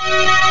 you.